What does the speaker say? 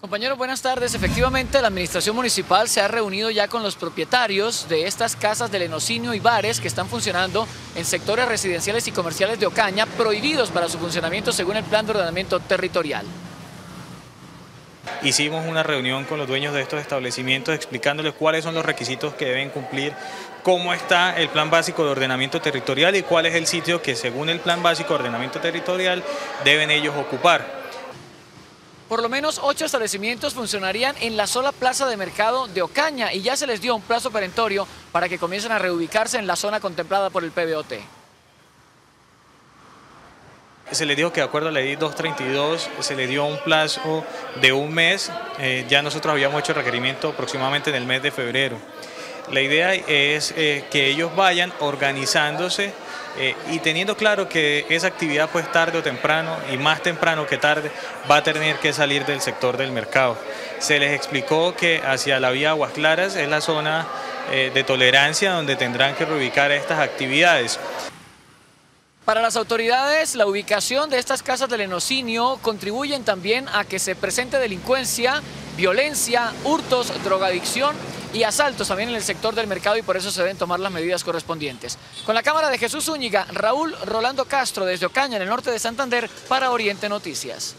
Compañeros, buenas tardes. Efectivamente, la administración municipal se ha reunido ya con los propietarios de estas casas de lenocinio y bares que están funcionando en sectores residenciales y comerciales de Ocaña, prohibidos para su funcionamiento según el plan de ordenamiento territorial. Hicimos una reunión con los dueños de estos establecimientos explicándoles cuáles son los requisitos que deben cumplir, cómo está el plan básico de ordenamiento territorial y cuál es el sitio que según el plan básico de ordenamiento territorial deben ellos ocupar. Por lo menos ocho establecimientos funcionarían en la sola plaza de mercado de Ocaña y ya se les dio un plazo perentorio para que comiencen a reubicarse en la zona contemplada por el PBOT. Se le dijo que de acuerdo a la ley 232 se le dio un plazo de un mes, eh, ya nosotros habíamos hecho el requerimiento aproximadamente en el mes de febrero. La idea es eh, que ellos vayan organizándose eh, y teniendo claro que esa actividad pues tarde o temprano y más temprano que tarde va a tener que salir del sector del mercado. Se les explicó que hacia la vía Aguas Claras es la zona de tolerancia donde tendrán que reubicar estas actividades. Para las autoridades, la ubicación de estas casas de lenocinio contribuyen también a que se presente delincuencia, violencia, hurtos, drogadicción y asaltos también en el sector del mercado y por eso se deben tomar las medidas correspondientes. Con la cámara de Jesús Zúñiga, Raúl Rolando Castro desde Ocaña, en el norte de Santander, para Oriente Noticias.